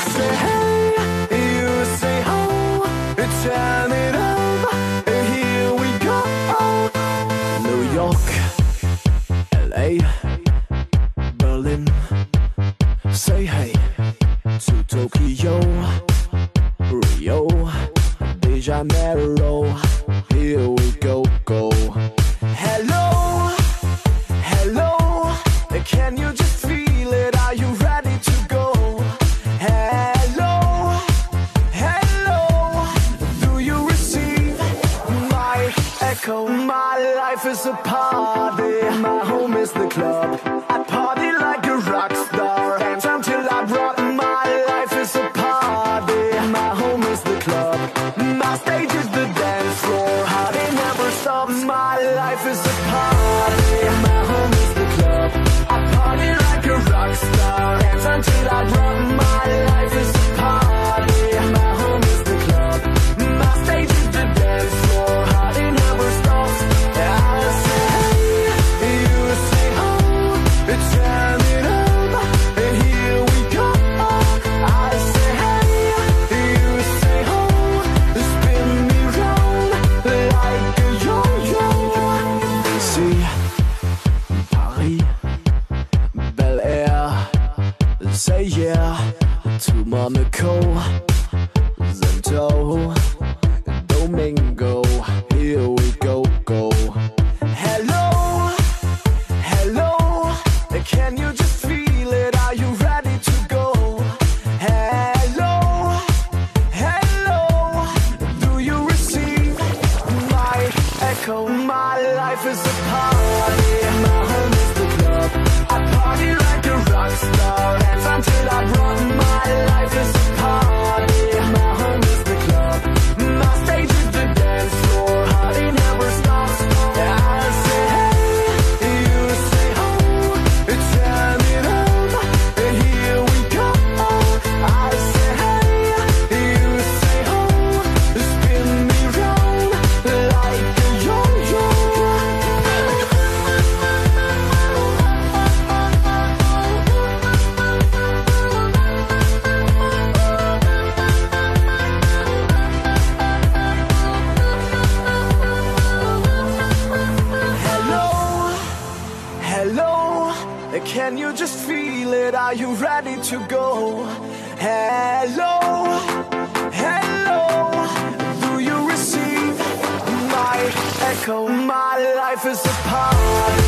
say hey, you say here we go. New York, LA, Berlin, say hey to Tokyo, Rio, De Janeiro, here we go, go. My? Life is a party, my home is the club. I party like a rock star, dance until I drop. My life is a party, my home is the club. My stage is the dance floor, party never stops. My life is a party, Monaco, Santo, Domingo. Here we go, go. Hello, hello, can you just feel it? Are you ready to go? Hello, hello, do you receive my echo? My life is a party, can you just feel it? Are you ready to go? Hello, hello, do you receive my echo? My life is a party.